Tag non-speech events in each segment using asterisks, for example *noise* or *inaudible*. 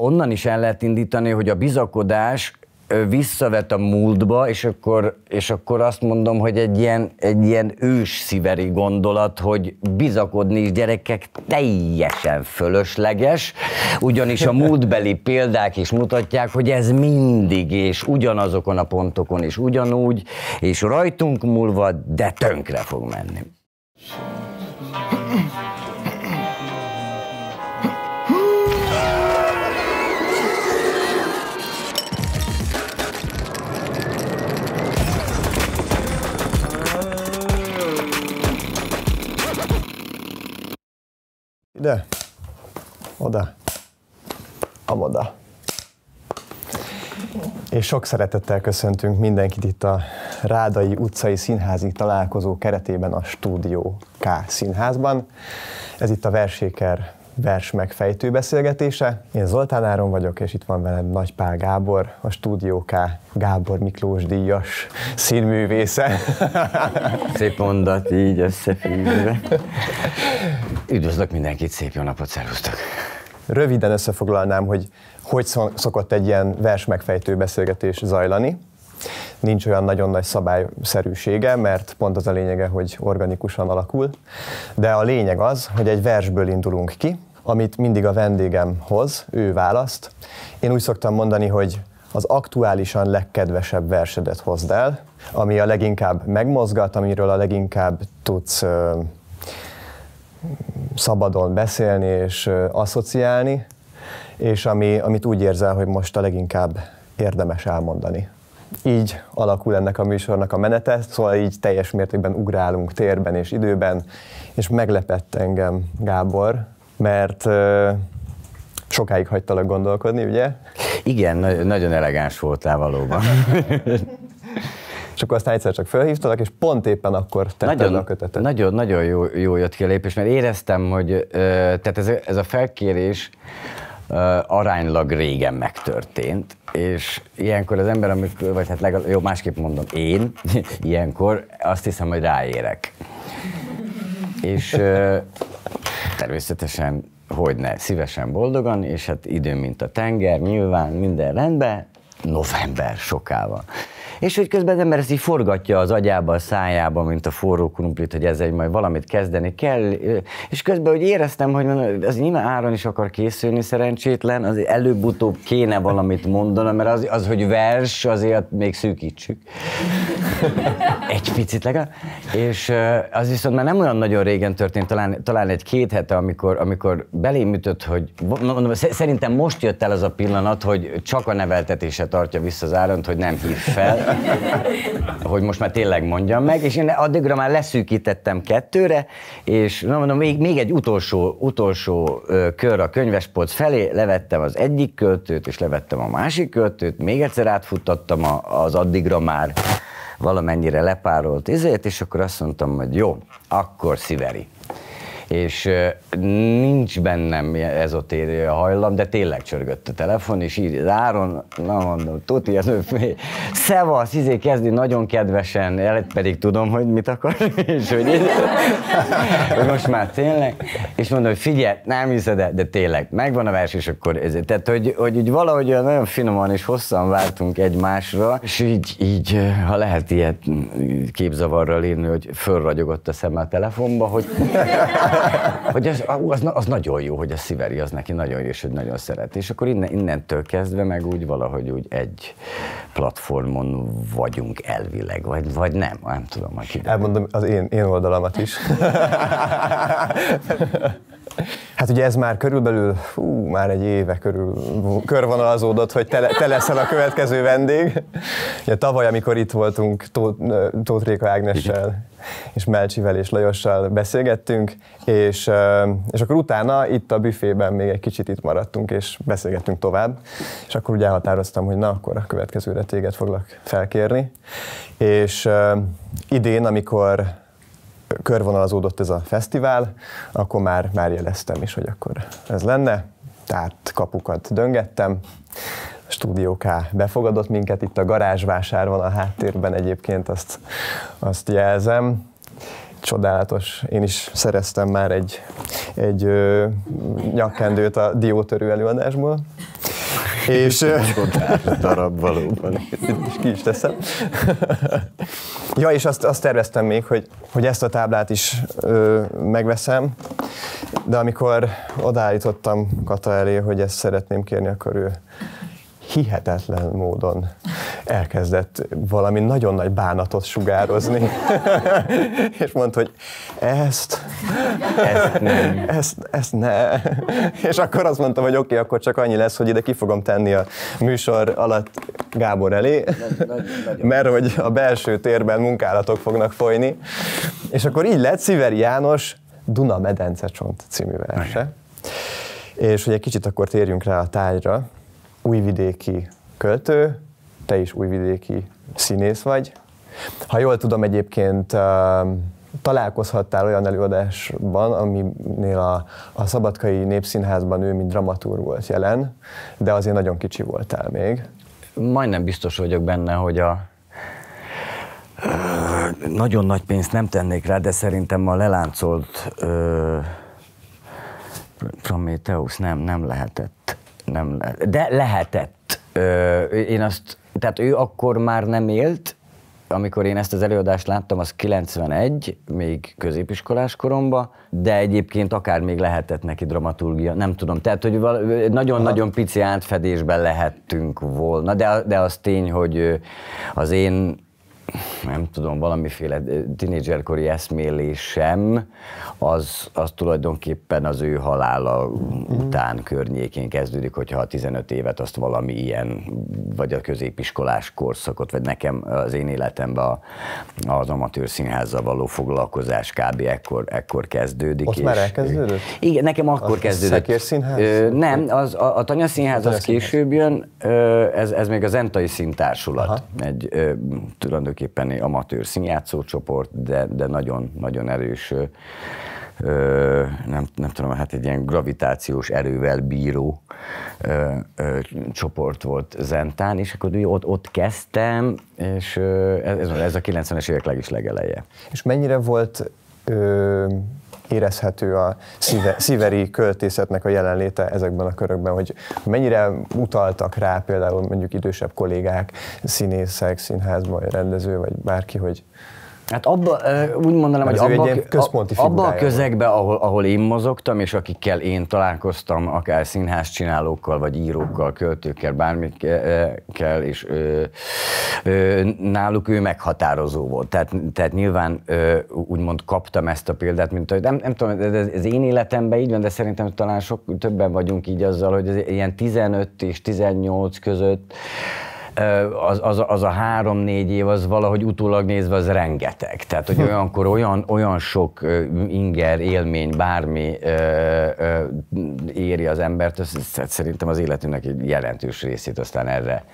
Onnan is el lehet indítani, hogy a bizakodás visszavet a múltba, és akkor, és akkor azt mondom, hogy egy ilyen, egy ilyen ős sziveri gondolat, hogy bizakodni is gyerekek teljesen fölösleges, ugyanis a múltbeli *laughs* példák is mutatják, hogy ez mindig és ugyanazokon a pontokon is ugyanúgy, és rajtunk múlva, de tönkre fog menni. *clears throat* Ide. Oda. Amoda. És sok szeretettel köszöntünk mindenkit itt a Rádai utcai színházi találkozó keretében a Stúdió K színházban. Ez itt a Verséker vers megfejtő beszélgetése. Én Zoltán Áron vagyok, és itt van velem Nagy Pál Gábor, a Stúdió K Gábor Miklós díjas színművésze. *laughs* Szép mondat, így összefűzve. Üdvözlök mindenkit, szép jó napot, szervusztok! Röviden összefoglalnám, hogy hogy szokott egy ilyen vers megfejtő beszélgetés zajlani. Nincs olyan nagyon nagy szabályszerűsége, mert pont az a lényege, hogy organikusan alakul. De a lényeg az, hogy egy versből indulunk ki, amit mindig a vendégem hoz, ő választ. Én úgy szoktam mondani, hogy az aktuálisan legkedvesebb versedet hozd el, ami a leginkább megmozgat, amiről a leginkább tudsz ö, szabadon beszélni és ö, asszociálni, és ami, amit úgy érzel, hogy most a leginkább érdemes elmondani. Így alakul ennek a műsornak a menete, szóval így teljes mértékben ugrálunk térben és időben, és meglepett engem Gábor, mert sokáig hagytalak gondolkodni, ugye? Igen, nagyon elegáns voltál valóban. és akkor aztán egyszer csak felhívtalak, és pont éppen akkor tetted nagyon, a kötetet. Nagyon, nagyon jó, jó jött ki a lépés, mert éreztem, hogy tehát ez, ez a felkérés aránylag régen megtörtént, és ilyenkor az ember, amikor, vagy hát legalább, jó, másképp mondom, én *laughs* ilyenkor azt hiszem, hogy ráérek. És természetesen, hogy ne, szívesen boldogan, és hát idő, mint a tenger, nyilván minden rendben, november sokával. És hogy közben az ember ezt így forgatja az agyába, a szájába, mint a forró krumplit, hogy ezzel majd valamit kezdeni kell. És közben, hogy éreztem, hogy az nyilván Áron is akar készülni szerencsétlen, az előbb-utóbb kéne valamit mondanom, mert az, az, hogy vers, azért még szűkítsük. *laughs* Egy picit legalább. És az viszont már nem olyan nagyon régen történt, talán, talán egy két hete, amikor, amikor belém ütött, hogy mondom, szerintem most jött el az a pillanat, hogy csak a neveltetése tartja vissza az Áront, hogy nem hív fel, *laughs* hogy most már tényleg mondjam meg, és én addigra már leszűkítettem kettőre, és na mondom, még, még egy utolsó, utolsó ö, kör a könyvespolc felé, levettem az egyik költőt, és levettem a másik költőt, még egyszer átfuttattam a, az addigra már valamennyire lepárolt izét, és akkor azt mondtam, hogy jó, akkor sziveri és nincs bennem ezotéria hajlam, de tényleg csörgött a telefon, és így Áron, na mondom, tuti, az ő szevasz, izé kezdi nagyon kedvesen, pedig tudom, hogy mit akar, *laughs* és hogy, hogy *laughs* most már tényleg, és mondom, hogy figyelj, nem hiszed de, de tényleg, megvan a vers, és akkor ez, tehát, hogy, hogy így valahogy nagyon finoman és hosszan vártunk egymásra, és így, így ha lehet ilyet képzavarral írni, hogy fölragyogott a szeme a telefonba, hogy *laughs* hogy az, az, az, nagyon jó, hogy a sziveri az neki nagyon jó, és hogy nagyon szeret. És akkor innen, innentől kezdve meg úgy valahogy úgy egy platformon vagyunk elvileg, vagy, vagy nem, nem tudom, hogy. Elmondom az én, én oldalamat is. *laughs* Hát ugye ez már körülbelül, hú, már egy éve körül körvonalazódott, hogy te, te leszel a következő vendég. Ugye tavaly, amikor itt voltunk Tóth Réka Ágnessel, és Melcsivel és Lajossal beszélgettünk, és, és akkor utána itt a büfében még egy kicsit itt maradtunk, és beszélgettünk tovább, és akkor ugye elhatároztam, hogy na, akkor a következőre téged foglak felkérni. És idén, amikor körvonalazódott ez a fesztivál, akkor már, már jeleztem is, hogy akkor ez lenne. Tehát kapukat döngettem, Stúdió K befogadott minket, itt a garázsvásár van a háttérben egyébként, azt, azt jelzem. Csodálatos, én is szereztem már egy, egy ö, nyakkendőt a diótörő előadásból. És darab valóban. *laughs* ki is teszem. Ja, és azt, azt terveztem még, hogy, hogy ezt a táblát is ö, megveszem, de amikor odaállítottam Kata elé, hogy ezt szeretném kérni, akkor ő hihetetlen módon elkezdett valami nagyon nagy bánatot sugározni. *laughs* és mondta, hogy ezt, ezt, nem. ezt, ezt ne. És akkor azt mondtam, hogy oké, okay, akkor csak annyi lesz, hogy ide ki fogom tenni a műsor alatt Gábor elé, mert hogy a belső térben munkálatok fognak folyni. És akkor így lett Sziveri János Duna Medencecsont című verse. És hogy egy kicsit akkor térjünk rá a tájra. Újvidéki költő, te is újvidéki színész vagy. Ha jól tudom, egyébként találkozhattál olyan előadásban, aminél a, a Szabadkai Népszínházban ő, mint dramaturg volt jelen, de azért nagyon kicsi voltál még. Majdnem biztos vagyok benne, hogy a nagyon nagy pénzt nem tennék rá, de szerintem a leláncolt ö, Prometheus nem, nem lehetett. Nem de lehetett. Ö, én azt, tehát ő akkor már nem élt, amikor én ezt az előadást láttam, az 91, még középiskolás koromban, de egyébként akár még lehetett neki dramaturgia, nem tudom. Tehát, hogy nagyon-nagyon pici átfedésben lehettünk volna, de, de az tény, hogy az én nem tudom, valamiféle tinédzserkori eszmélésem, az, az tulajdonképpen az ő halála mm. után környékén kezdődik, hogyha a 15 évet azt valami ilyen, vagy a középiskolás korszakot, vagy nekem az én életemben az amatőr színházzal való foglalkozás kb. ekkor, ekkor kezdődik. Ott és, már elkezdődött? Igen, nekem akkor a kezdődött. színház? Ö, nem, az, a, a Tanya Színház a az később jön, ez, ez még az Entai Színtársulat. Aha. Egy ö, tulajdonképpen amatőr színjátszócsoport, de, de nagyon, nagyon erős Ö, nem, nem tudom, hát egy ilyen gravitációs erővel bíró ö, ö, csoport volt Zentán, és akkor ott, ott kezdtem, és ez, ez a 90-es évek legis legeleje. És mennyire volt ö, érezhető a szíve, szíveri költészetnek a jelenléte ezekben a körökben, hogy mennyire utaltak rá például mondjuk idősebb kollégák, színészek, színházban, rendező, vagy bárki, hogy Hát abba, úgy mondanám, hogy abba, központi abba a közegbe, ahol, ahol én mozogtam, és akikkel én találkoztam, akár színház csinálókkal, vagy írókkal, költőkkel, bármikkel, és ö, ö, náluk ő meghatározó volt. Tehát, tehát nyilván ö, úgymond kaptam ezt a példát, mint hogy nem, nem tudom, ez, ez én életemben így van, de szerintem talán sok többen vagyunk így azzal, hogy ez ilyen 15 és 18 között az, az, az a három-négy év, az valahogy utólag nézve az rengeteg. Tehát, hogy hm. olyankor olyan, olyan sok inger, élmény, bármi éri az embert, az, szerintem az életünknek egy jelentős részét aztán erre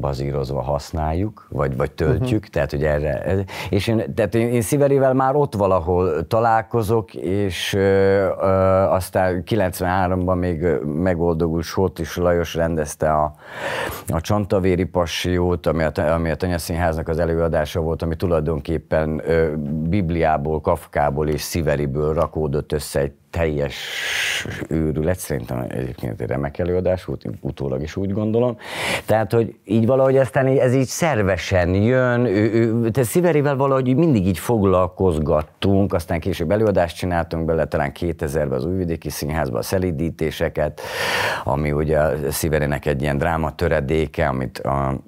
bazírozva használjuk, vagy, vagy töltjük, uh-huh. tehát hogy erre, és én, tehát én, én Sziverivel már ott valahol találkozok, és ö, ö, aztán 93-ban még megoldogult Sót is Lajos rendezte a, a Csantavéri Passiót, ami a, ami a Tanyaszínháznak az előadása volt, ami tulajdonképpen ö, Bibliából, Kafkából és Sziveriből rakódott össze egy teljes őrület, szerintem egyébként egy remek előadás volt, utólag is úgy gondolom. Tehát, hogy így valahogy aztán ez így szervesen jön, ő, ő, te Sziverivel valahogy mindig így foglalkozgattunk, aztán később előadást csináltunk bele, talán 2000-ben az Újvidéki Színházban a szelídítéseket, ami ugye Sziverinek egy ilyen drámatöredéke, amit a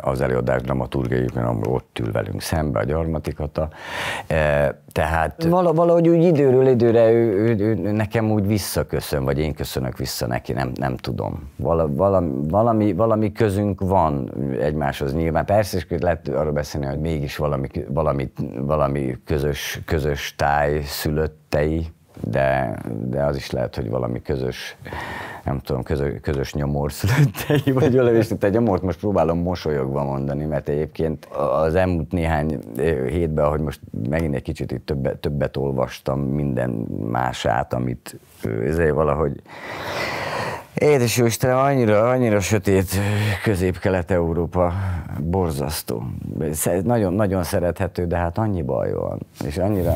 az előadás dramaturgiaiban, ott ül velünk szembe a gyarmatikata. Tehát valahogy úgy időről időre ő, ő, ő, nekem úgy visszaköszön, vagy én köszönök vissza neki, nem, nem tudom. Vala, valami, valami, valami közünk van egymáshoz nyilván. Persze, és lehet arról beszélni, hogy mégis valami, valami, valami közös, közös táj szülöttei, de, de az is lehet, hogy valami közös nem tudom, közös, közös nyomor szülöttei, vagy valami, és egy nyomort most próbálom mosolyogva mondani, mert egyébként az elmúlt néhány hétben, ahogy most megint egy kicsit itt többet, többet olvastam minden mását, amit ezért valahogy Édes jó Istenem, annyira, annyira sötét közép-kelet-európa, borzasztó. Nagyon, nagyon szerethető, de hát annyi baj van. És annyira,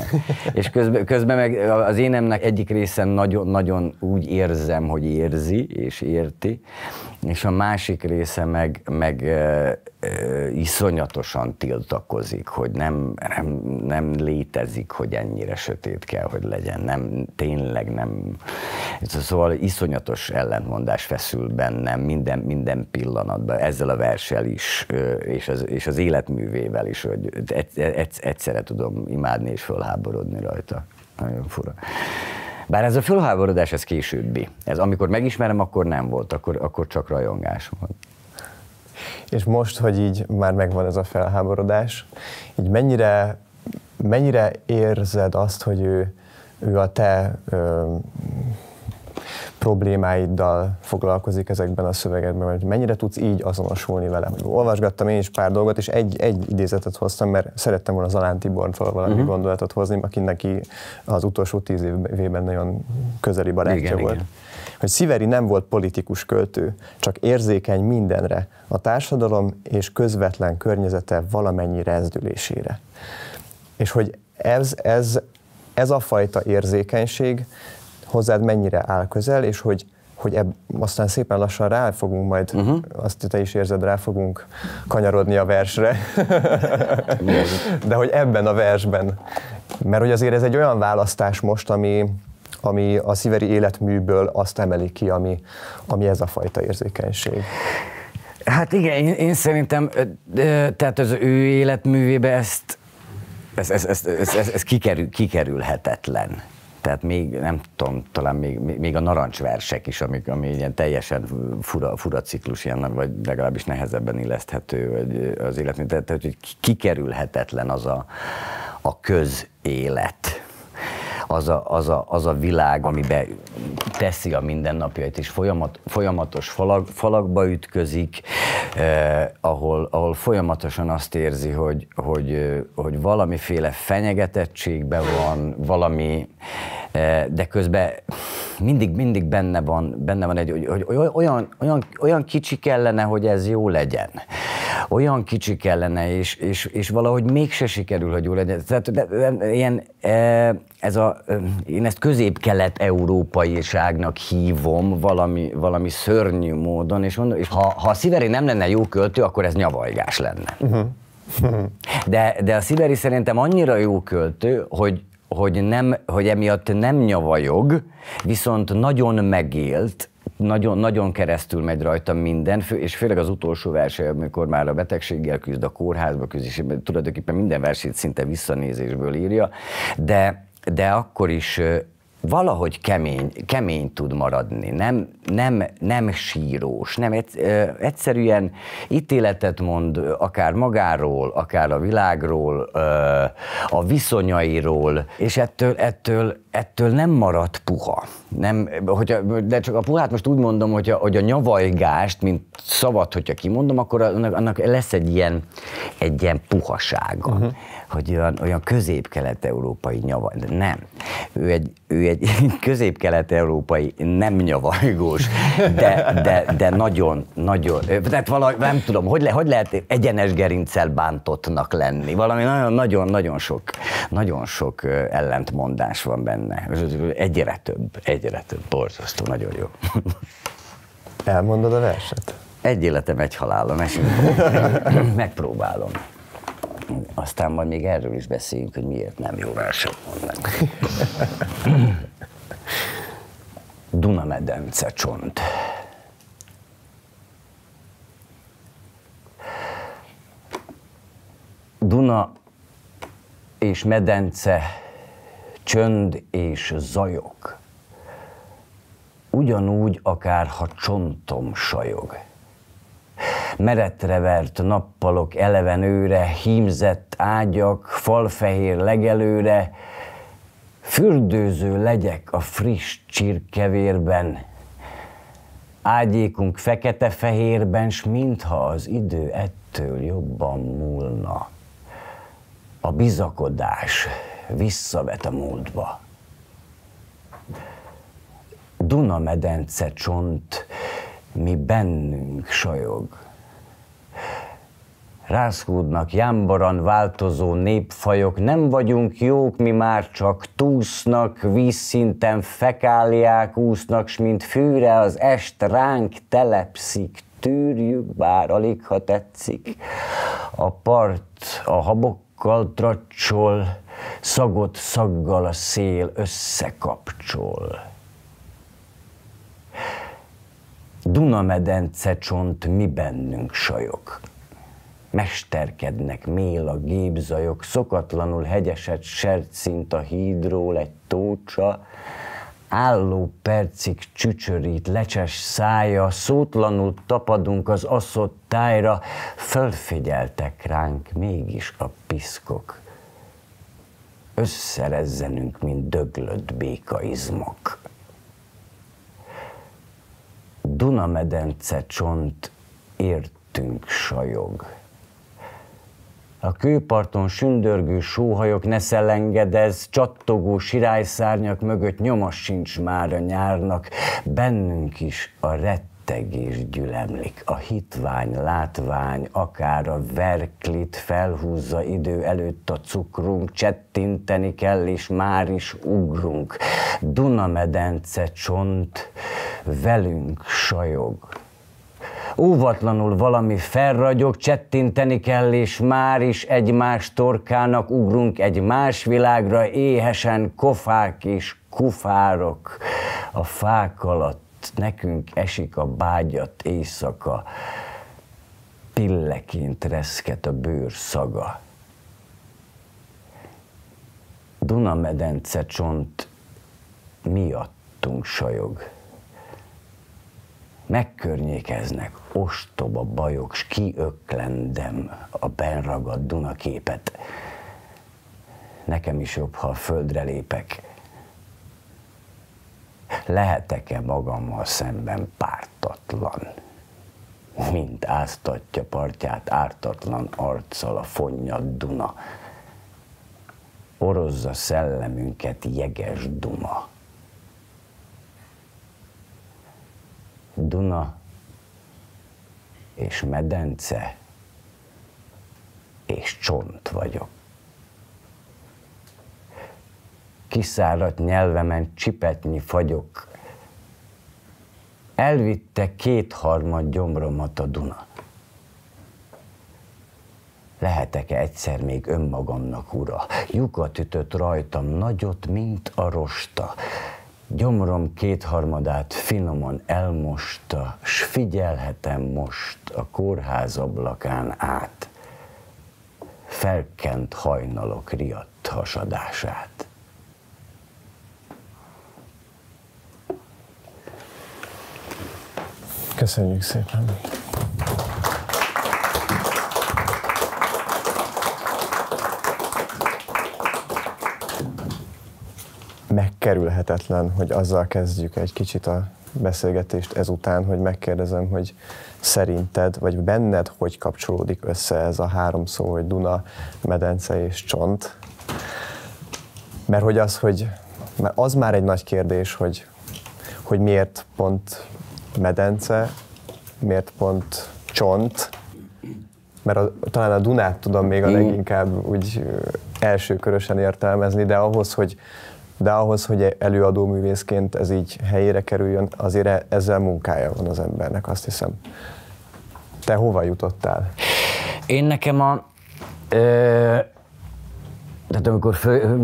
és közben, közben meg az énemnek egyik része nagyon, nagyon úgy érzem, hogy érzi és érti, és a másik része meg, meg iszonyatosan tiltakozik, hogy nem, nem, nem létezik, hogy ennyire sötét kell, hogy legyen. Nem, tényleg nem. Szóval iszonyatos ellentmondás feszül bennem minden, minden pillanatban, ezzel a verssel is, és az, és az életművével is, hogy egyszerre tudom imádni és fölháborodni rajta. Nagyon fura. Bár ez a fölháborodás, ez későbbi. Ez amikor megismerem, akkor nem volt, akkor, akkor csak rajongás volt. És most, hogy így már megvan ez a felháborodás, így mennyire, mennyire érzed azt, hogy ő, ő a te ö, problémáiddal foglalkozik ezekben a szövegekben, hogy mennyire tudsz így azonosulni vele. Olvasgattam én is pár dolgot, és egy, egy idézetet hoztam, mert szerettem volna Zalán Tibortól valami uh-huh. gondolatot hozni, aki neki az utolsó tíz évben nagyon közeli barátja igen, volt. Igen. Hogy Sziveri nem volt politikus költő, csak érzékeny mindenre, a társadalom és közvetlen környezete valamennyi rezdülésére. És hogy ez, ez, ez a fajta érzékenység, hozzád mennyire áll közel, és hogy, hogy ebb, aztán szépen lassan rá fogunk majd, uh-huh. azt te is érzed, rá fogunk kanyarodni a versre. *laughs* De hogy ebben a versben, mert hogy azért ez egy olyan választás most, ami, ami a szíveri életműből azt emeli ki, ami, ami ez a fajta érzékenység. Hát igen, én, én szerintem, tehát az ő életművébe ezt, ez, ez, ez, ez, ez, ez kikerül, kikerülhetetlen tehát még nem tudom, talán még, még a narancsversek is, amik, ami ilyen teljesen fura, fura ciklus, ilyen, vagy legalábbis nehezebben illeszthető vagy az életmű. Tehát, hogy kikerülhetetlen az a, a közélet az a, az a, az a világ, amiben teszi a mindennapjait, és folyamat, folyamatos falag, falakba ütközik, eh, ahol, ahol folyamatosan azt érzi, hogy, hogy, hogy valamiféle fenyegetettségben van, valami, eh, de közben mindig, mindig benne van, benne van egy, hogy, hogy olyan, olyan, olyan kicsi kellene, hogy ez jó legyen olyan kicsi kellene, és, és, és valahogy mégse sikerül, hogy jó legyen. Tehát de, de, ilyen, e, ez a, én ezt közép-kelet-európaiságnak hívom valami, valami szörnyű módon, és, mondom, és ha, ha a Sziveri nem lenne jó költő, akkor ez nyavajgás lenne. Uh-huh. De, de a Sziveri szerintem annyira jó költő, hogy, hogy, nem, hogy emiatt nem nyavajog, viszont nagyon megélt, nagyon, nagyon keresztül megy rajta minden, és főleg az utolsó verse, amikor már a betegséggel küzd, a kórházba küzd, és tulajdonképpen minden versét szinte visszanézésből írja, de, de akkor is valahogy kemény, kemény tud maradni, nem, nem, nem sírós, nem egyszerűen ítéletet mond akár magáról, akár a világról, a viszonyairól, és ettől, ettől, ettől nem marad puha. Nem, hogyha, de csak a puhát most úgy mondom, hogy a, hogy a nyavajgást, mint szavat, hogyha kimondom, akkor annak, annak lesz egy ilyen, egy ilyen puhasága. Uh-huh hogy olyan, olyan közép-kelet-európai nyavaj, de nem. Ő egy, ő egy *laughs* közép-kelet-európai nem nyavajgós, de, de, de nagyon, nagyon, tehát valahogy nem tudom, hogy, le, hogy lehet egyenes gerincsel bántottnak lenni. Valami nagyon, nagyon, nagyon sok, nagyon sok ellentmondás van benne. Egyre több, egyre több, borzasztó, nagyon jó. Elmondod a verset? Egy életem, egy halálom, és *laughs* megpróbálom. Aztán majd még erről is beszéljünk, hogy miért nem jó verset mondani. *laughs* Dunamedence csont. Duna és medence, csönd és zajok. Ugyanúgy, akár ha csontom sajog meretre vert nappalok eleven őre, hímzett ágyak, falfehér legelőre, fürdőző legyek a friss csirkevérben, ágyékunk fekete-fehérben, s mintha az idő ettől jobban múlna. A bizakodás visszavet a múltba. Duna medence csont, mi bennünk sajog. Rászkódnak jámbaran változó népfajok, nem vagyunk jók, mi már csak túsznak, vízszinten fekáliák úsznak, s mint fűre az est ránk telepszik, tűrjük, bár alig ha tetszik. A part a habokkal tracsol, szagot szaggal a szél összekapcsol. Dunamedence csont mi bennünk sajok. Mesterkednek mél a gépzajok, szokatlanul hegyeset sert szint a hídról egy tócsa, álló percig csücsörít, lecses szája, szótlanul tapadunk az aszott tájra, fölfigyeltek ránk mégis a piszkok. Összerezzenünk, mint döglött békaizmok. Dunamedence csont értünk sajog. A kőparton sündörgő sóhajok ne szellengedez, csattogó sirályszárnyak mögött nyoma sincs már a nyárnak, bennünk is a rettegés gyülemlik, a hitvány, látvány, akár a verklit felhúzza idő előtt a cukrunk, csettinteni kell, és már is ugrunk. Dunamedence csont, velünk sajog. Óvatlanul valami felragyog, csettinteni kell, és már is egymás torkának ugrunk egy más világra, éhesen kofák és kufárok. A fák alatt nekünk esik a bágyat éjszaka, pilleként reszket a bőr szaga. Dunamedence csont miattunk sajog megkörnyékeznek ostoba bajok, s kiöklendem a benragadt Duna képet. Nekem is jobb, ha a földre lépek. Lehetek-e magammal szemben pártatlan? Mint áztatja partját ártatlan arccal a fonnyad Duna. Orozza szellemünket jeges duma. Duna és medence és csont vagyok. Kiszáradt nyelvemen csipetnyi fagyok. Elvitte kétharmad gyomromat a Duna. Lehetek-e egyszer még önmagamnak ura? Lyukat ütött rajtam nagyot, mint a rosta. Gyomrom kétharmadát finoman elmosta, s figyelhetem most a kórház ablakán át, felkent hajnalok riadt hasadását. Köszönjük szépen! megkerülhetetlen, hogy azzal kezdjük egy kicsit a beszélgetést ezután, hogy megkérdezem, hogy szerinted, vagy benned hogy kapcsolódik össze ez a három szó, hogy Duna, medence és csont? Mert hogy az, hogy mert az már egy nagy kérdés, hogy, hogy miért pont medence, miért pont csont, mert a, talán a Dunát tudom még a leginkább úgy elsőkörösen értelmezni, de ahhoz, hogy de ahhoz, hogy előadó művészként ez így helyére kerüljön, azért e- ezzel munkája van az embernek, azt hiszem. Te hova jutottál? Én nekem a... Ö, tehát amikor fő,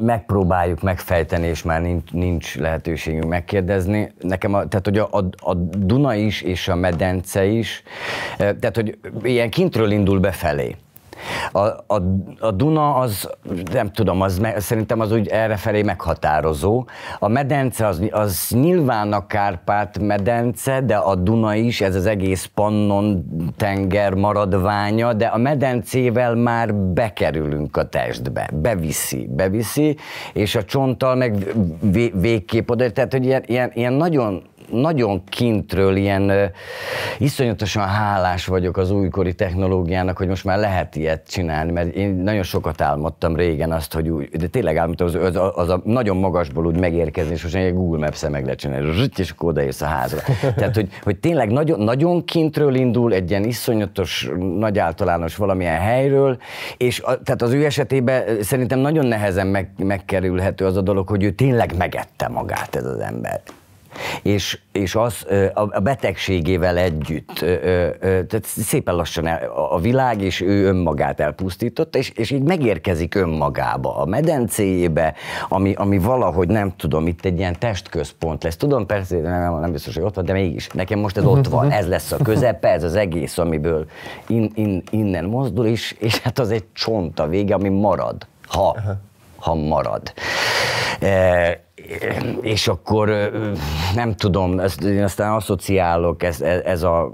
megpróbáljuk megfejteni, és már nincs, nincs lehetőségünk megkérdezni, nekem a, tehát hogy a, a, a Duna is és a medence is, tehát hogy ilyen kintről indul befelé. A, a, a Duna az, nem tudom, az, szerintem az úgy errefelé meghatározó. A medence az, az nyilván a Kárpát medence, de a Duna is, ez az egész Pannon tenger maradványa, de a medencével már bekerülünk a testbe, beviszi, beviszi, és a csonttal meg végképp oda, tehát hogy ilyen, ilyen, ilyen nagyon nagyon kintről ilyen iszonyatosan hálás vagyok az újkori technológiának, hogy most már lehet ilyet csinálni, mert én nagyon sokat álmodtam régen azt, hogy úgy, de tényleg álmodtam, az, az, az a nagyon magasból úgy megérkezni, és most egy Google Maps-en meg lehet csinálni, és akkor odaérsz a házra. Tehát, hogy, hogy tényleg nagyon, nagyon kintről indul egy ilyen iszonyatos, nagy általános valamilyen helyről, és a, tehát az ő esetében szerintem nagyon nehezen meg, megkerülhető az a dolog, hogy ő tényleg megette magát ez az ember és, és az a betegségével együtt, tehát szépen lassan a világ és ő önmagát elpusztította, és, és így megérkezik önmagába, a medencéjébe, ami, ami valahogy nem tudom, itt egy ilyen testközpont lesz. Tudom, persze nem, nem biztos, hogy ott van, de mégis nekem most ez ott van, ez lesz a közepe, ez az egész, amiből in, in, innen mozdul, és, és hát az egy csont a vége, ami marad, ha, ha marad. E, és akkor nem tudom, ezt, én aztán asszociálok, ez, ez, a,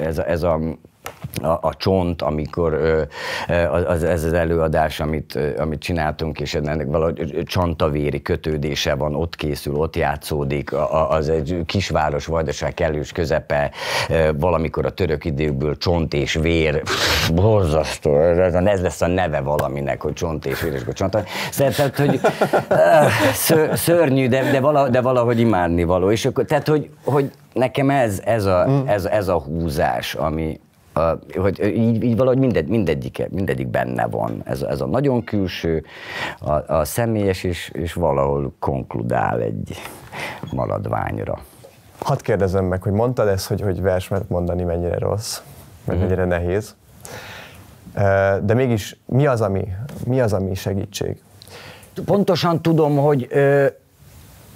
ez, a, ez a a, a csont, amikor az, ez az előadás, amit, amit csináltunk, és ennek valahogy csantavéri kötődése van, ott készül, ott játszódik, az egy kisváros, Vajdaság kellős közepe, valamikor a török időkből csont és vér, *laughs* borzasztó, ez lesz a neve valaminek, hogy csont és vér, és akkor csont. Szerintem, hogy szörnyű, de, de, valahogy, de valahogy imádni való. És akkor, tehát, hogy, hogy nekem ez, ez, a, mm. ez, ez a húzás, ami, a, hogy így, így valahogy mindegy, mindegyik, mindegyik benne van. Ez, ez a nagyon külső, a, a személyes, és, és valahol konkludál egy maradványra. Hadd kérdezem meg, hogy mondtad ezt, hogy, hogy versmet mondani mennyire rossz, meg mm-hmm. mennyire nehéz. De mégis mi az, ami, mi az, ami segítség? Pontosan tudom, hogy ö,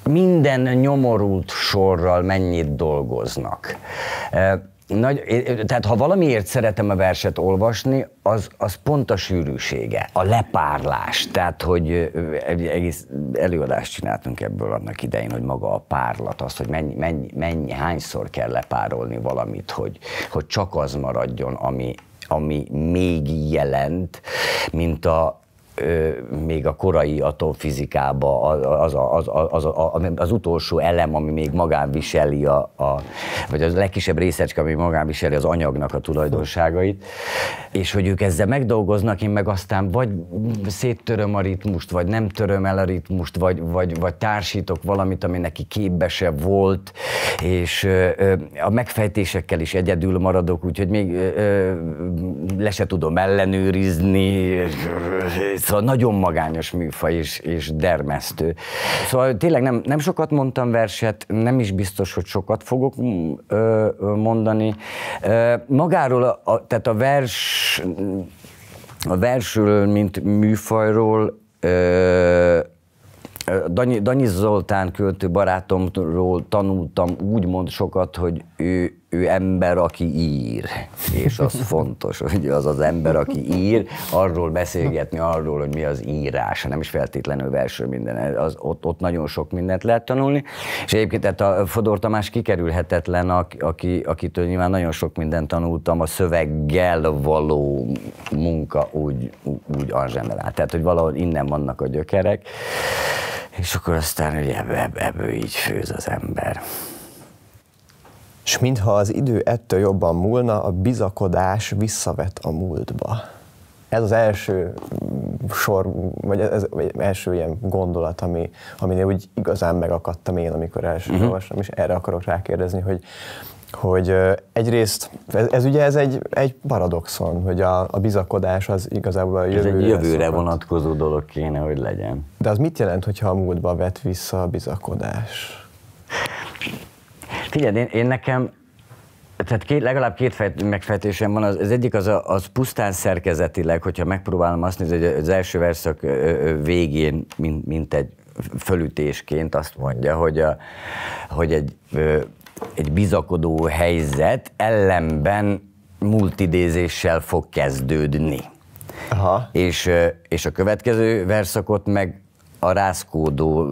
minden nyomorult sorral mennyit dolgoznak. Nagy, tehát ha valamiért szeretem a verset olvasni, az, az pont a sűrűsége, a lepárlás. Tehát, hogy egész előadást csináltunk ebből annak idején, hogy maga a párlat, az, hogy mennyi, mennyi, mennyi hányszor kell lepárolni valamit, hogy, hogy csak az maradjon, ami, ami még jelent, mint a, még a korai atomfizikába az, az, az, az, az utolsó elem, ami még magán viseli, a, a, vagy az legkisebb részecske, ami magán viseli az anyagnak a tulajdonságait, és hogy ők ezzel megdolgoznak, én meg aztán vagy széttöröm a ritmust, vagy nem töröm el a ritmust, vagy, vagy, vagy társítok valamit, ami neki képbe se volt, és a megfejtésekkel is egyedül maradok, úgyhogy még le se tudom ellenőrizni, Szóval nagyon magányos műfaj és, és dermesztő. Szóval tényleg nem, nem sokat mondtam verset, nem is biztos, hogy sokat fogok ö, mondani. Ö, magáról, a, a, tehát a vers, a versről, mint műfajról ö, Danyi, Danyi Zoltán költő barátomról tanultam úgymond sokat, hogy ő, ő ember, aki ír. És az *laughs* fontos, hogy az az ember, aki ír, arról beszélgetni, arról, hogy mi az írás, nem is feltétlenül versről minden, az, ott, ott nagyon sok mindent lehet tanulni. És egyébként tehát a Fodor Tamás kikerülhetetlen, aki, akitől nyilván nagyon sok mindent tanultam, a szöveggel való munka úgy, úgy angenerál. Tehát, hogy valahol innen vannak a gyökerek. És akkor aztán ugye ebből, ebből így főz az ember. És mintha az idő ettől jobban múlna, a bizakodás visszavet a múltba. Ez az első sor, vagy ez az első ilyen gondolat, ami, aminél úgy igazán megakadtam én, amikor első uh-huh. olvastam, és erre akarok rákérdezni, hogy hogy egyrészt, ez, ez ugye ez egy, egy paradoxon, hogy a, a bizakodás az igazából a jövőre Ez egy jövőre szokott. vonatkozó dolog kéne, hogy legyen. De az mit jelent, hogyha a múltba vet vissza a bizakodás? Figyelj, én, én nekem tehát két, legalább két fejt, megfejtésem van. Az, az egyik az, a, az pusztán szerkezetileg, hogyha megpróbálom azt nézni, hogy az első verszak végén, mint, mint egy fölütésként azt mondja, hogy, a, hogy egy egy bizakodó helyzet ellenben multidézéssel fog kezdődni. Aha. És, és a következő verszakot meg a, rászkódó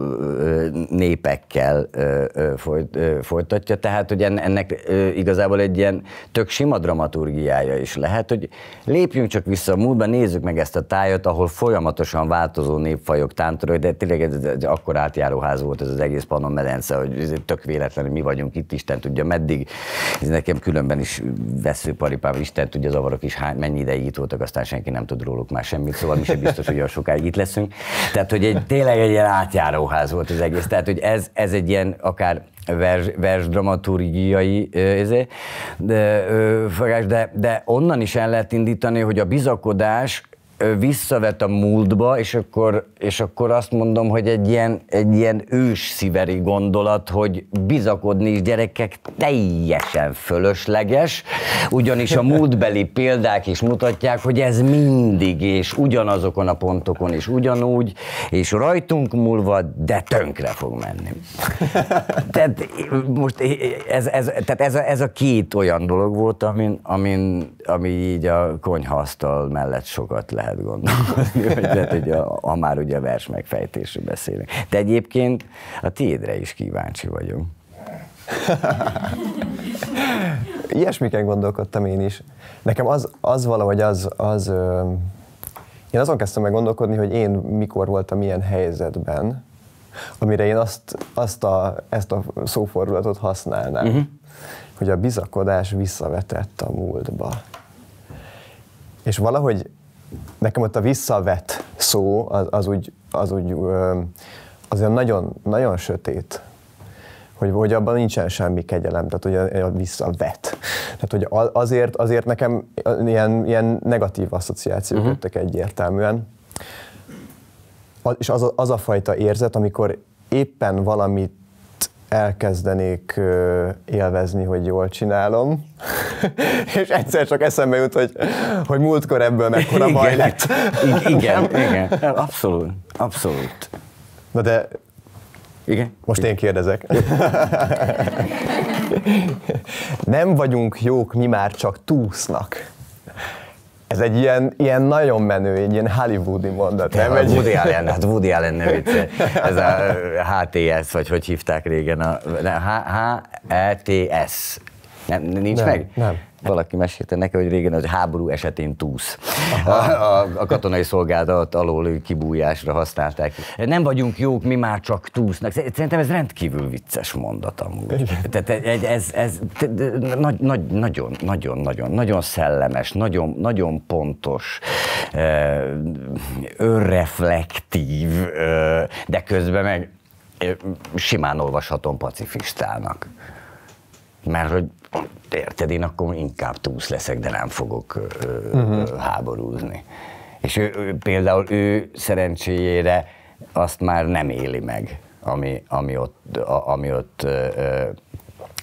népekkel folytatja, tehát hogy ennek igazából egy ilyen tök sima dramaturgiája is lehet, hogy lépjünk csak vissza a múltba, nézzük meg ezt a tájat, ahol folyamatosan változó népfajok tántorok, de tényleg ez, ez akkor átjáróház volt ez az egész Pannon medence, hogy tök véletlen, hogy mi vagyunk itt, Isten tudja meddig. Ez nekem különben is veszőparipám, Isten tudja, zavarok is hány, mennyi ideig itt voltak, aztán senki nem tud róluk már semmit, szóval mi sem biztos, hogy olyan sokáig itt leszünk. Tehát, hogy egy, tényleg egy ilyen átjáróház volt az egész. Tehát, hogy ez, ez egy ilyen akár vers, vers dramaturgiai izé, de, de, de onnan is el lehet indítani, hogy a bizakodás visszavet a múltba, és akkor, és akkor azt mondom, hogy egy ilyen, egy ilyen ős sziveri gondolat, hogy bizakodni is gyerekek teljesen fölösleges, ugyanis a múltbeli *laughs* példák is mutatják, hogy ez mindig és ugyanazokon a pontokon is ugyanúgy, és rajtunk múlva, de tönkre fog menni. tehát most ez, ez, tehát ez, a, ez a két olyan dolog volt, amin, amin, ami így a konyhaasztal mellett sokat lehet lehet gondolni, hogy, lehet, hogy a, ha már ugye a vers megfejtésről beszélünk. De egyébként a tiédre is kíváncsi vagyok. Ilyesmiken gondolkodtam én is. Nekem az, az valahogy az, az én azon kezdtem meg gondolkodni, hogy én mikor voltam ilyen helyzetben, amire én azt, azt a, ezt a szófordulatot használnám, uh-huh. hogy a bizakodás visszavetett a múltba. És valahogy nekem ott a visszavet szó, az, az úgy, az úgy az olyan nagyon, nagyon sötét, hogy, hogy abban nincsen semmi kegyelem, tehát hogy a, a visszavet. Tehát, hogy azért, azért nekem ilyen, ilyen negatív asszociációk uh-huh. jöttek egyértelműen. És az a, az a fajta érzet, amikor éppen valamit elkezdenék élvezni, hogy jól csinálom, *laughs* és egyszer csak eszembe jut, hogy, hogy múltkor ebből mekkora igen. baj lett. igen, *laughs* igen, abszolút, abszolút. Na de igen? Most én kérdezek. *laughs* Nem vagyunk jók, mi már csak túsznak. Ez egy ilyen, ilyen nagyon menő, egy ilyen hollywoodi mondat, nem? Egy... Woody Allen, hát Woody Allen nevű, ez a HTS, vagy hogy hívták régen, a HETS. Nem, nincs nem, meg? Nem valaki mesélte nekem, hogy régen az háború esetén túsz. A, a, a katonai szolgálat alól kibújásra használták. Nem vagyunk jók, mi már csak túsznak. Szerintem ez rendkívül vicces mondat amúgy. Tehát ez, ez, ez nagy, nagy, nagyon, nagyon, nagyon, nagyon szellemes, nagyon, nagyon pontos, önreflektív, de közben meg simán olvashatom pacifistának. Mert hogy érted, én akkor inkább túsz leszek, de nem fogok uh-huh. háborúzni. És ő, ő, például ő szerencséjére azt már nem éli meg, ami, ami ott, a, ami ott ö,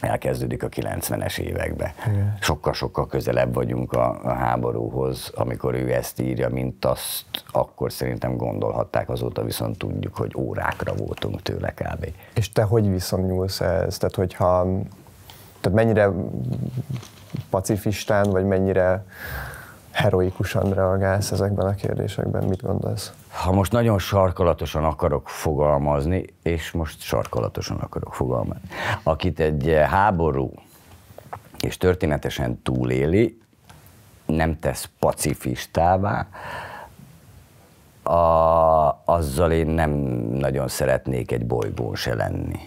elkezdődik a 90-es években. Sokkal-sokkal közelebb vagyunk a, a háborúhoz, amikor ő ezt írja, mint azt akkor szerintem gondolhatták, azóta viszont tudjuk, hogy órákra voltunk tőle kb. És te hogy viszonyulsz ez? Tehát, hogyha tehát mennyire pacifistán, vagy mennyire heroikusan reagálsz ezekben a kérdésekben? Mit gondolsz? Ha most nagyon sarkalatosan akarok fogalmazni, és most sarkalatosan akarok fogalmazni, akit egy háború és történetesen túléli, nem tesz pacifistává, a, azzal én nem nagyon szeretnék egy bolygón se lenni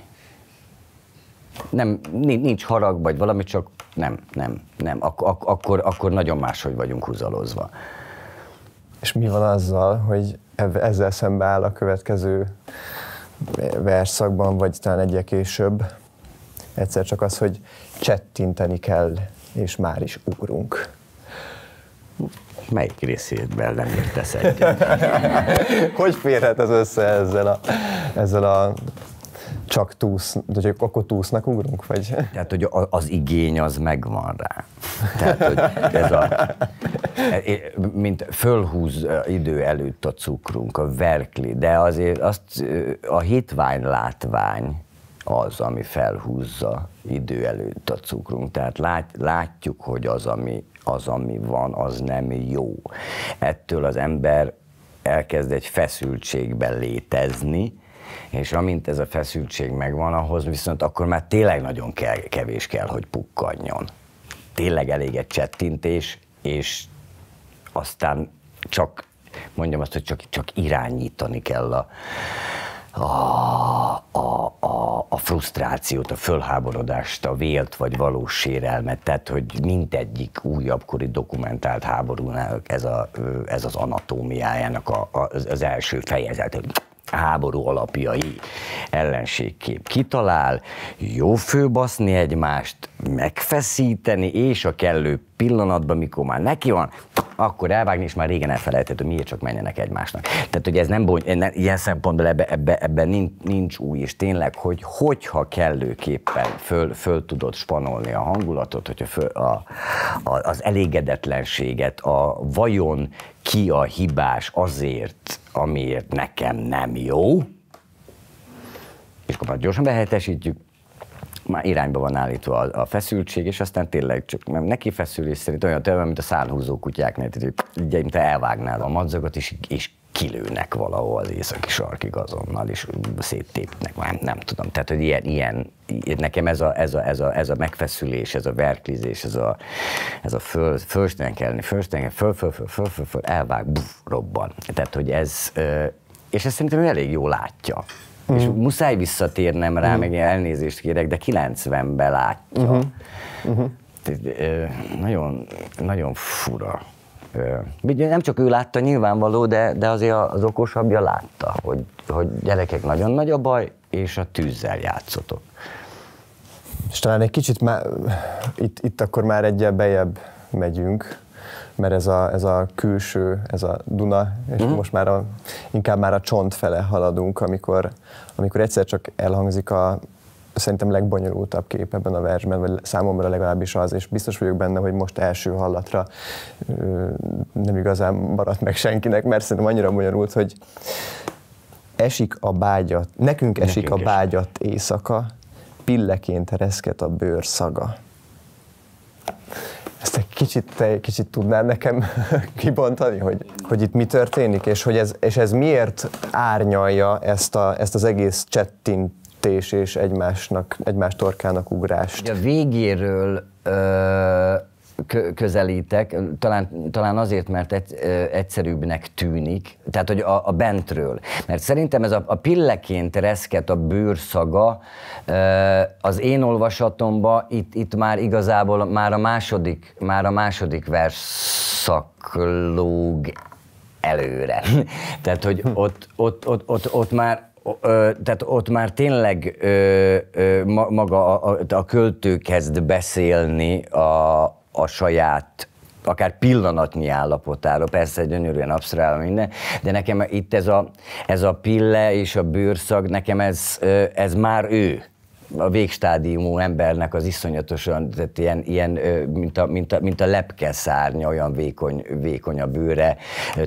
nem, nincs harag, vagy valami, csak nem, nem, nem. Ak- ak- akkor, akkor nagyon máshogy vagyunk húzalozva. És mi van azzal, hogy ezzel szembe áll a következő verszakban, vagy talán egyek később, egyszer csak az, hogy csettinteni kell, és már is ugrunk. Melyik részétben nem értesz egyet? *laughs* hogy férhet ez össze ezzel a, ezzel a csak túsz, hogy akkor túsznak ugrunk? Vagy? Tehát, hogy az igény az megvan rá. Tehát, hogy ez a, mint fölhúz idő előtt a cukrunk, a verkli, de azért azt a hitvány látvány az, ami felhúzza idő előtt a cukrunk. Tehát lát, látjuk, hogy az ami, az, ami van, az nem jó. Ettől az ember elkezd egy feszültségben létezni, és amint ez a feszültség megvan, ahhoz viszont akkor már tényleg nagyon kevés kell, hogy pukkadjon. Tényleg elég egy csettintés, és aztán csak, mondjam azt, hogy csak, csak irányítani kell a, a, a, a, a frusztrációt, a fölháborodást, a vélt vagy valós sérelmet, tehát hogy mindegyik újabbkori dokumentált háborúnál ez, a, ez az anatómiájának a, a, az első fejezet, háború alapjai ellenségkép kitalál, jó főbaszni egymást, megfeszíteni, és a kellő pillanatban, mikor már neki van, akkor elvágni, és már régen elfelejtett, hogy miért csak menjenek egymásnak. Tehát, hogy ez nem, bony, ilyen szempontból ebben ebbe, ebbe nincs, nincs új, és tényleg, hogy hogyha kellőképpen föl, föl tudod spanolni a hangulatot, hogyha föl, a, a, az elégedetlenséget, a vajon ki a hibás azért, amiért nekem nem jó, és akkor már gyorsan behelyettesítjük, már irányba van állítva a, a feszültség, és aztán tényleg csak neki feszülés szerint olyan tőle, mint a szálhúzó kutyáknél, ugye, mint te elvágnál a madzagot, és, és kilőnek valahol az északi sarkig azonnal, és széttépnek, nem, nem tudom. Tehát, hogy ilyen, ilyen nekem ez a, ez, a, ez, a, ez a megfeszülés, ez a verklizés, ez a, ez a föl, fölstenkelni, fölstenkelni, föl, föl, föl, föl, föl, föl, elvág, buf, robban. Tehát, hogy ez, és ezt szerintem elég jól látja. Mm. És muszáj visszatérnem rá, mm. meg elnézést kérek, de 90-ben látja. Mm-hmm. Mm-hmm. Nagyon, nagyon fura. Nem csak ő látta nyilvánvaló, de, de azért az okosabbja látta, hogy, hogy gyerekek nagyon nagy a baj, és a tűzzel játszotok. És talán egy kicsit már, itt, itt akkor már egyel bejebb megyünk, mert ez a, ez a külső, ez a Duna, és mm. most már a, inkább már a csont fele haladunk, amikor, amikor egyszer csak elhangzik a, szerintem legbonyolultabb kép ebben a versben, vagy számomra legalábbis az, és biztos vagyok benne, hogy most első hallatra nem igazán maradt meg senkinek, mert szerintem annyira bonyolult, hogy esik a bágyat, nekünk esik nekünk a bágyat éjszaka, pilleként reszket a bőr szaga. Ezt egy kicsit, te kicsit tudnál nekem *laughs* kibontani, hogy, hogy itt mi történik, és hogy ez, és ez miért árnyalja ezt, a, ezt az egész csettintés és egymásnak, egymás torkának ugrást? A végéről ö, közelítek, talán, talán azért, mert egy, egyszerűbbnek tűnik, tehát hogy a, a bentről. Mert szerintem ez a, a pilleként reszket a bőrszaga, az én olvasatomban itt, itt már igazából már a második, már a második versszak lóg előre. *laughs* tehát, hogy ott, ott, ott, ott, ott már tehát ott már tényleg maga a, a, a költő kezd beszélni a, a saját akár pillanatnyi állapotáról, persze gyönyörűen absztrál minden, de nekem itt ez a, ez a pille és a bőrszag, nekem ez, ez már ő a végstádiumú embernek az iszonyatosan, tehát ilyen, ilyen mint, a, mint, a, mint a lepke szárnya, olyan vékony, vékony a bőre,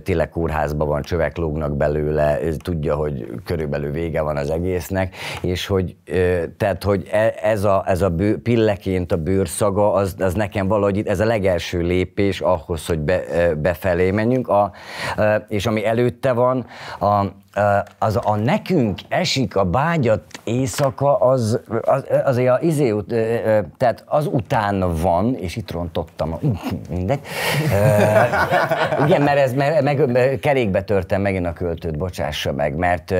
tényleg kórházban van, csövek lógnak belőle, tudja, hogy körülbelül vége van az egésznek, és hogy, tehát, hogy e, ez a, ez a bő, pilleként a bőrszaga, az, az nekem valahogy ez a legelső lépés ahhoz, hogy be, befelé menjünk, a, és ami előtte van, a, az a nekünk esik a bágyat éjszaka, az, az azért a izé, tehát az után van, és itt rontottam, mindegy. igen, mert ez meg, meg, kerékbe törtem megint a költőt, bocsássa meg, mert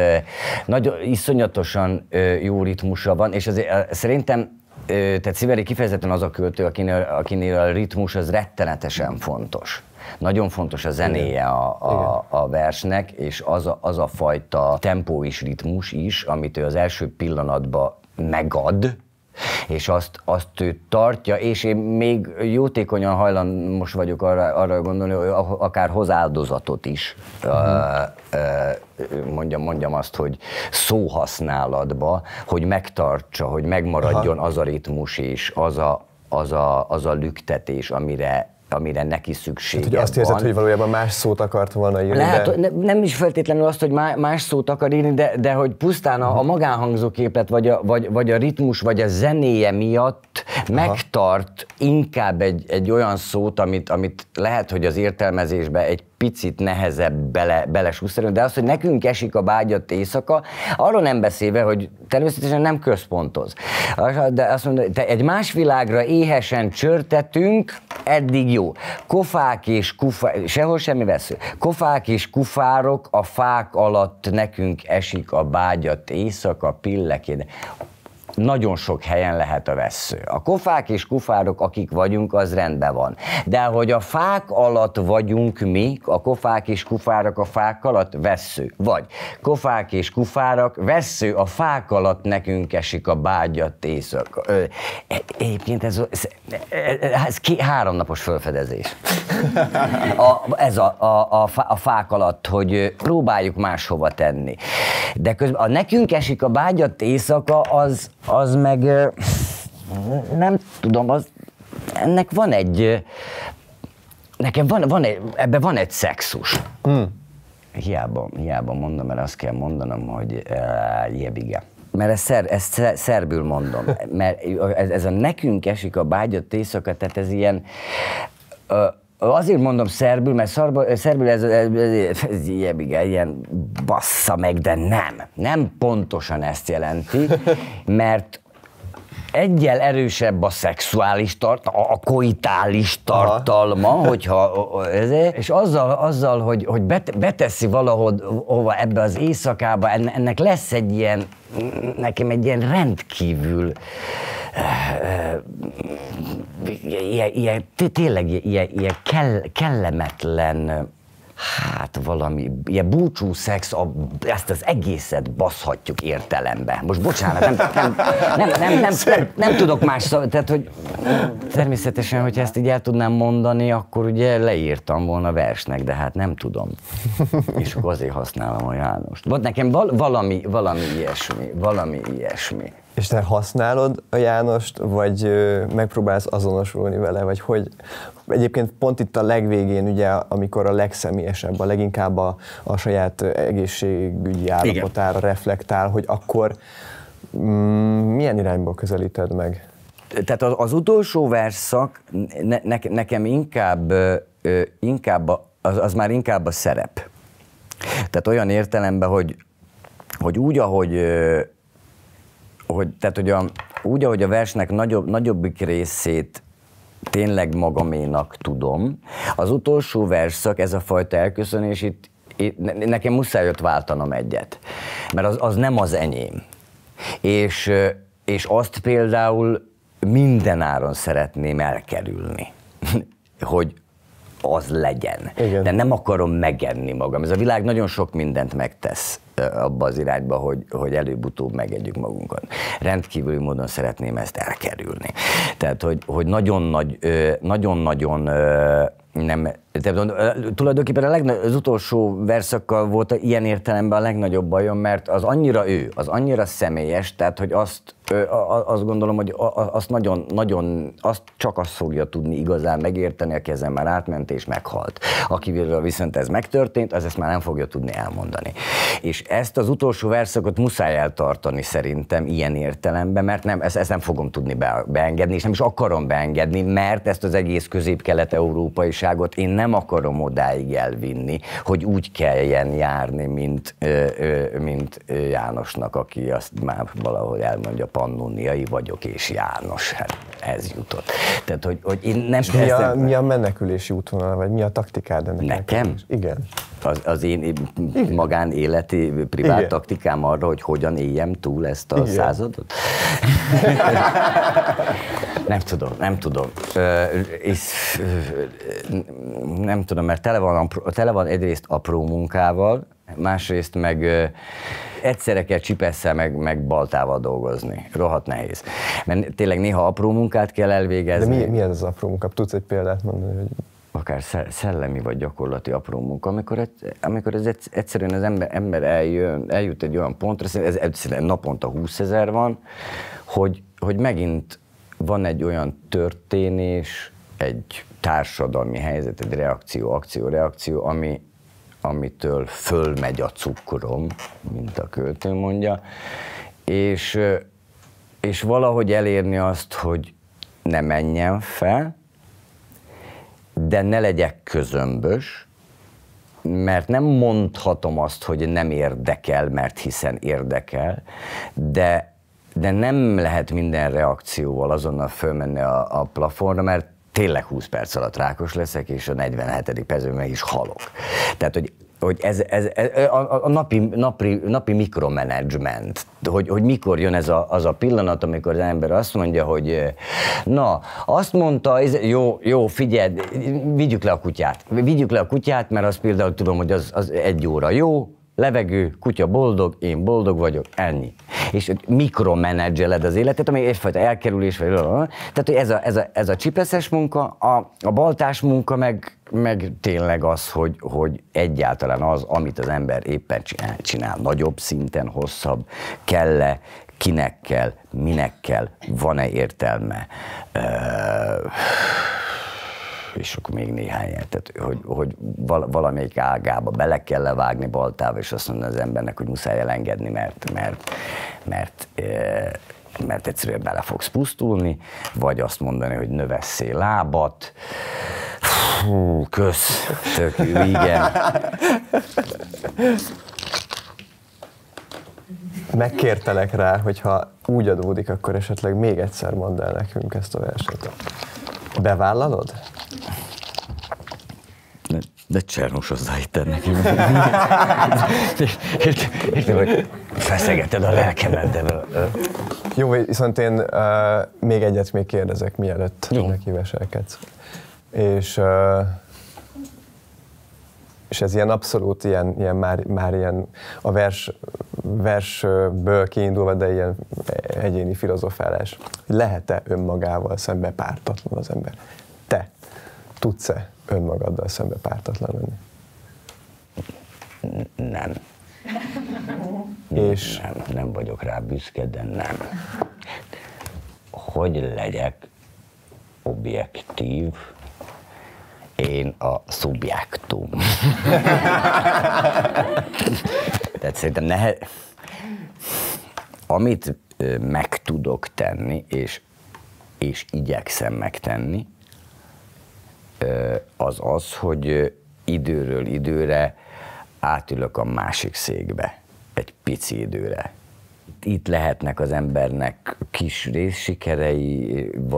nagyon iszonyatosan jó ritmusa van, és azért szerintem tehát Sziveri kifejezetten az a költő, akinél, akinél a ritmus az rettenetesen fontos. Nagyon fontos a zenéje a, a, a versnek, és az a, az a fajta tempó és ritmus is, amit ő az első pillanatban megad, és azt, azt ő tartja, és én még jótékonyan hajlamos vagyok arra, arra gondolni, hogy akár hozáldozatot is uh-huh. mondjam, mondjam azt, hogy szóhasználatba, hogy megtartsa, hogy megmaradjon Aha. az a ritmus és az a, az a, az a lüktetés, amire amire neki szüksége hát, hogy azt érzed, hogy valójában más szót akart volna írni. Lehet, de... ne, nem is feltétlenül azt, hogy más szót akar írni, de, de hogy pusztán a, a magánhangzó képlet, vagy a, vagy, vagy a ritmus, vagy a zenéje miatt megtart inkább egy, egy olyan szót, amit, amit lehet, hogy az értelmezésbe egy picit nehezebb bele, belesúszani, de az, hogy nekünk esik a bágyat éjszaka, arról nem beszélve, hogy természetesen nem központoz. De azt mondja, te egy más világra éhesen csörtetünk, eddig jó. Kofák és kufák, sehol semmi vesző. Kofák és kufárok a fák alatt nekünk esik a bágyat éjszaka pillekén nagyon sok helyen lehet a vesző. A kofák és kufárok, akik vagyunk, az rendben van. De hogy a fák alatt vagyunk mi, a kofák és kufárok a fák alatt vesző. Vagy kofák és kufárok, vesző a fák alatt nekünk esik a bágyat éjszaka. Egyébként ez, ez, ez két, háromnapos felfedezés. A, ez a, a, a, a fák alatt, hogy próbáljuk máshova tenni. De közben a nekünk esik a bágyat éjszaka, az, az meg nem tudom, az, ennek van egy, nekem van, van egy, ebben van egy szexus. Mm. Hiába, hiába mondom, mert azt kell mondanom, hogy uh, jebige. Mert ezt, szer, ezt szerbül mondom, mert ez, ez a nekünk esik a bágyat éjszaka, tehát ez ilyen, uh, Azért mondom szerbül, mert szarba, szerbül ez, ez, ez, ez ilyen, ilyen bassza meg, de nem. Nem pontosan ezt jelenti, *laughs* mert egyel erősebb a szexuális tart, a koitális tartalma, Aha. *laughs* hogyha ez, és azzal, azzal hogy, hogy beteszi valahova ebbe az éjszakába, ennek lesz egy ilyen, nekem egy ilyen rendkívül ilyen, ilyen, tényleg ilyen, ilyen kell, kellemetlen hát valami, ilyen búcsú szex, a, ezt az egészet baszhatjuk értelembe. Most bocsánat, nem, nem, nem, nem, nem, nem, nem tudok más szó, tehát hogy természetesen, hogyha ezt így el tudnám mondani, akkor ugye leírtam volna versnek, de hát nem tudom. És akkor azért használom a Jánost. Vagy nekem val- valami, valami ilyesmi, valami ilyesmi. És te használod a Jánost, vagy megpróbálsz azonosulni vele, vagy hogy? Egyébként pont itt a legvégén, ugye, amikor a legszemélyesebb, a leginkább a, a saját egészségügyi állapotára Igen. reflektál, hogy akkor mm, milyen irányból közelíted meg? Tehát az, az utolsó verszak ne, ne, nekem inkább, inkább az, az már inkább a szerep. Tehát olyan értelemben, hogy, hogy úgy, ahogy hogy, tehát, hogy a, úgy, ahogy a versnek nagyobb, nagyobbik részét tényleg magaménak tudom, az utolsó verszak, ez a fajta elköszönés, itt, itt nekem muszáj jött váltanom egyet, mert az, az nem az enyém. És, és azt például minden áron szeretném elkerülni, *laughs* hogy az legyen. Igen. De nem akarom megenni magam. Ez a világ nagyon sok mindent megtesz abba az irányba, hogy, hogy előbb-utóbb megegyük magunkat. Rendkívüli módon szeretném ezt elkerülni. Tehát, hogy, hogy nagyon-nagy, nagyon-nagyon nem, tehát, tulajdonképpen a legna- az utolsó verszakkal volt ilyen értelemben a legnagyobb bajom, mert az annyira ő, az annyira személyes, tehát hogy azt azt gondolom, hogy azt nagyon, nagyon, azt csak azt fogja tudni igazán megérteni, aki ezen már átment és meghalt. Akivel viszont ez megtörtént, az ezt már nem fogja tudni elmondani. És ezt az utolsó verszakot muszáj eltartani szerintem ilyen értelemben, mert nem, ezt, ezt nem fogom tudni be, beengedni, és nem is akarom beengedni, mert ezt az egész közép-kelet-európaiságot én nem akarom odáig elvinni, hogy úgy kelljen járni, mint, mint Jánosnak, aki azt már valahol elmondja pannoniai vagyok, és János, hát ez jutott. Tehát, hogy, hogy én nem és mi, a, mi a menekülési útvonal, vagy mi a taktikád ennek? Nekem? Igen. Az, az én Igen. magánéleti, privát Igen. taktikám arra, hogy hogyan éljem túl ezt a Igen. századot? *laughs* nem tudom, nem tudom. és, nem tudom, mert tele van, tele van egyrészt apró munkával, másrészt meg egyszerre kell csipesszel meg, meg baltával dolgozni. Rohadt nehéz. Mert tényleg néha apró munkát kell elvégezni. De mi, mi ez az apró munka? Tudsz egy példát mondani? Hogy akár szellemi vagy gyakorlati apró munka, amikor, amikor ez egyszerűen az ember, ember eljön, eljut egy olyan pontra, ez egyszerűen naponta 20 ezer van, hogy, hogy megint van egy olyan történés, egy társadalmi helyzet, egy reakció, akció, reakció, ami, amitől fölmegy a cukrom, mint a költő mondja, és, és valahogy elérni azt, hogy ne menjen fel, de ne legyek közömbös, mert nem mondhatom azt, hogy nem érdekel, mert hiszen érdekel, de, de nem lehet minden reakcióval azonnal fölmenni a, a plafonra, mert tényleg 20 perc alatt rákos leszek, és a 47. percben is halok. Tehát, hogy hogy ez, ez, ez a, a napi, napi, napi mikromanagement, hogy, hogy mikor jön ez a, az a pillanat, amikor az ember azt mondja, hogy na, azt mondta, ez, jó, jó, figyelj, vigyük le a kutyát, vigyük le a kutyát, mert azt például tudom, hogy az, az egy óra jó, levegő, kutya boldog, én boldog vagyok, ennyi. És mikromenedzseled az életet, ami egyfajta elkerülés, vagy tehát hogy ez a, ez a, ez a csipeszes munka, a, a baltás munka meg, meg tényleg az, hogy, hogy egyáltalán az, amit az ember éppen csinál, csinál nagyobb szinten, hosszabb, kell-e, kinek kell, minek kell, van-e értelme. Uh, és akkor még néhány tehát hogy, hogy valamelyik ágába bele kell levágni baltába, és azt mondani az embernek, hogy muszáj elengedni, mert, mert, mert, mert, mert egyszerűen bele fogsz pusztulni, vagy azt mondani, hogy növesszél lábat, Hú, kösz, tök igen. Megkértelek rá, hogy ha úgy adódik, akkor esetleg még egyszer mondd el nekünk ezt a verset. Bevállalod? De Csernus hozzáhitted neki. Érted, hogy feszegeted a lelkemet, Jó, viszont én uh, még egyet még kérdezek, mielőtt Jó. neki veselkedsz. És, uh, és ez ilyen abszolút ilyen, ilyen már, már ilyen a vers, versből kiindulva, de ilyen egyéni filozofálás. Lehet-e önmagával szembe pártatlan az ember? Te tudsz-e önmagaddal szembe pártatlan lenni? Nem. És nem, nem vagyok rá büszke, de nem. Hogy legyek objektív, én a szubjektum. *laughs* Tehát szerintem nehe... Amit meg tudok tenni, és, és igyekszem megtenni, az az, hogy időről időre átülök a másik székbe, egy pici időre. Itt lehetnek az embernek kis részsikerei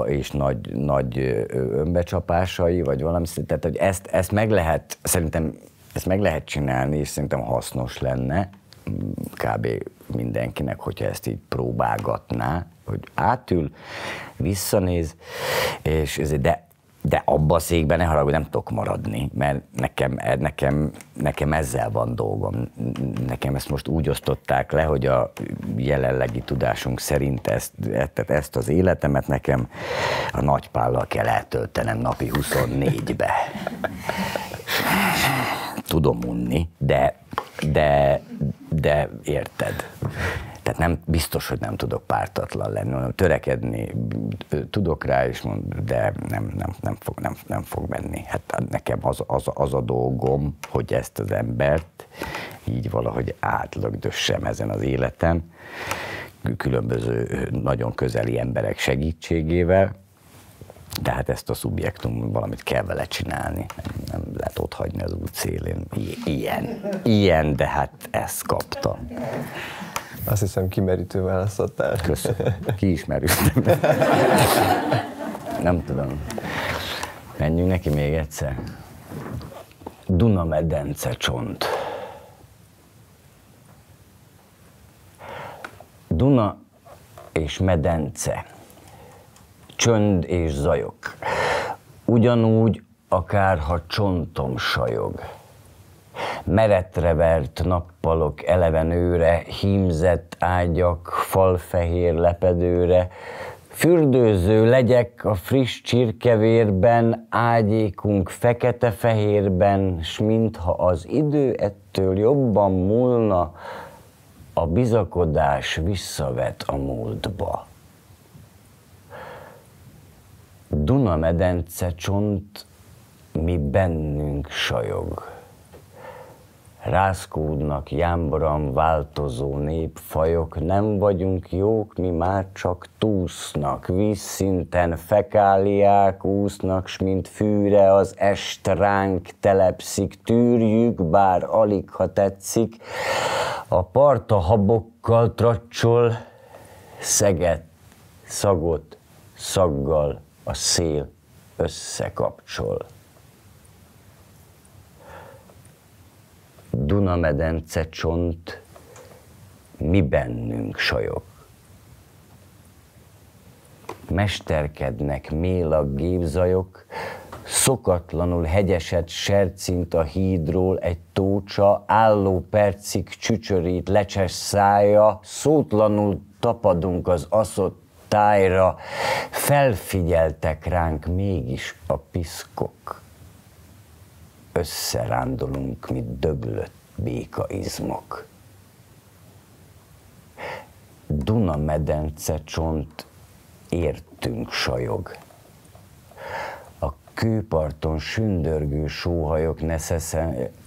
és nagy, nagy önbecsapásai, vagy valami, tehát hogy ezt, ezt meg lehet, szerintem ezt meg lehet csinálni, és szerintem hasznos lenne kb. mindenkinek, hogyha ezt így próbálgatná, hogy átül, visszanéz, és de de abba a székben ne haragudj, nem tudok maradni, mert nekem, nekem, nekem ezzel van dolgom. Nekem ezt most úgy osztották le, hogy a jelenlegi tudásunk szerint ezt, tehát ezt az életemet nekem a nagypállal kell eltöltenem napi 24-be. Tudom unni, de, de, de érted. Tehát nem biztos, hogy nem tudok pártatlan lenni, hanem törekedni tudok rá, és mond, de nem, nem, nem, fog, nem, nem fog menni. Hát nekem az, az, az a dolgom, hogy ezt az embert így valahogy átlögdössem ezen az életen, különböző nagyon közeli emberek segítségével, de hát ezt a szubjektum valamit kell vele csinálni, nem, lehet ott hagyni az út szélén. Ilyen, ilyen, de hát ezt kapta. Azt hiszem kimerítő választottál. Köszönöm. *laughs* Ki ismerő. Nem tudom. Menjünk neki még egyszer. Duna medence csont. Duna és medence. Csönd és zajok. Ugyanúgy, akárha csontom sajog meretre vert nappalok elevenőre, hímzett ágyak falfehér lepedőre, fürdőző legyek a friss csirkevérben, ágyékunk fekete-fehérben, s mintha az idő ettől jobban múlna, a bizakodás visszavet a múltba. Duna medence csont, mi bennünk sajog Rászkódnak jámbran változó népfajok, nem vagyunk jók, mi már csak túsznak. Vízszinten fekáliák úsznak, s mint fűre az est ránk telepszik. Tűrjük, bár alig, ha tetszik. A part a habokkal tracsol, szeget, szagot, szaggal a szél összekapcsol. Dunamedence csont mi bennünk sajok. Mesterkednek mélag gépzajok, szokatlanul hegyeset sercint a hídról egy tócsa, álló percig csücsörít lecses szája, szótlanul tapadunk az aszott tájra, felfigyeltek ránk mégis a piszkok összerándolunk, mint döglött békaizmok. Duna medence csont értünk sajog. A kőparton sündörgő sóhajok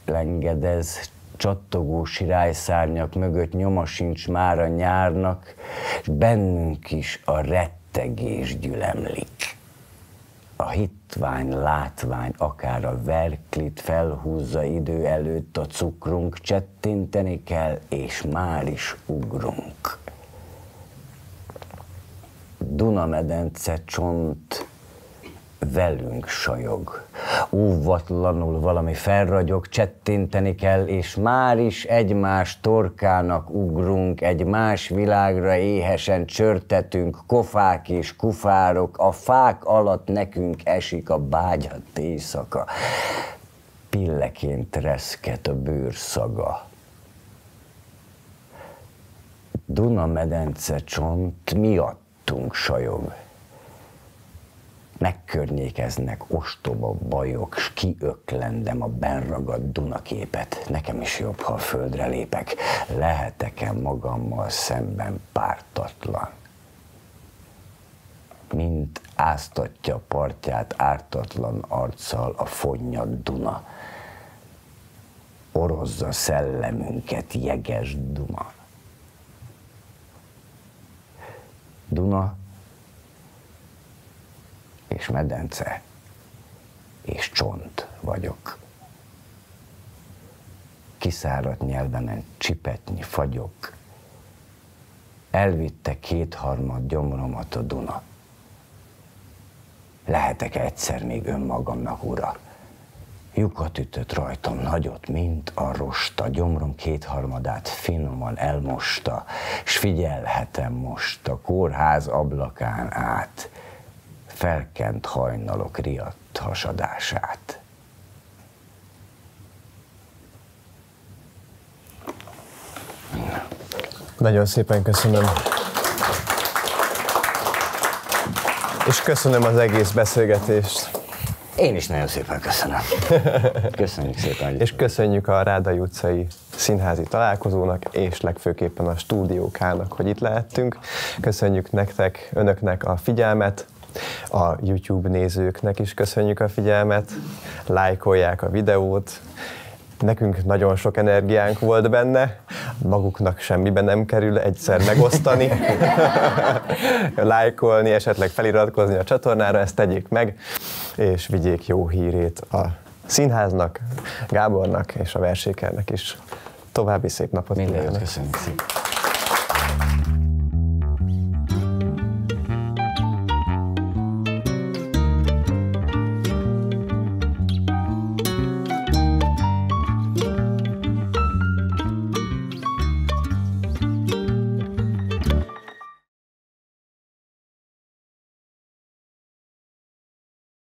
lengedez, csattogó sirályszárnyak mögött nyoma sincs már a nyárnak, és bennünk is a rettegés gyülemlik a hitvány, látvány, akár a verklit felhúzza idő előtt a cukrunk, csettinteni kell, és már is ugrunk. Dunamedence csont velünk sajog. Óvatlanul valami felragyog, csettinteni kell, és már is egymás torkának ugrunk, egy más világra éhesen csörtetünk, kofák és kufárok, a fák alatt nekünk esik a bágyat éjszaka. Pilleként reszket a bőrszaga. Duna-medence csont miattunk sajog megkörnyékeznek ostoba bajok, s kiöklendem a benragadt Dunaképet. Nekem is jobb, ha a földre lépek. Lehetek-e magammal szemben pártatlan? Mint áztatja partját ártatlan arccal a fonnyad Duna. Orozza szellemünket jeges Duma. Duna és medence és csont vagyok. Kiszáradt nyelvemen csipetnyi fagyok, elvitte kétharmad gyomromat a Duna. Lehetek egyszer még önmagamnak ura. Lyukat ütött rajtam nagyot, mint a rosta, gyomrom kétharmadát finoman elmosta, s figyelhetem most a kórház ablakán át, felkent hajnalok riadt hasadását. Nagyon szépen köszönöm. És köszönöm az egész beszélgetést. Én is nagyon szépen köszönöm. *laughs* Köszönjük szépen. És köszönjük a Rádai utcai színházi találkozónak, és legfőképpen a stúdiókának, hogy itt lehettünk. Köszönjük nektek, önöknek a figyelmet, a YouTube nézőknek is köszönjük a figyelmet, lájkolják a videót, nekünk nagyon sok energiánk volt benne, maguknak semmiben nem kerül egyszer megosztani, *laughs* lájkolni, esetleg feliratkozni a csatornára, ezt tegyék meg, és vigyék jó hírét a színháznak, Gábornak és a versékernek is. További szép napot Mindent köszönjük szépen.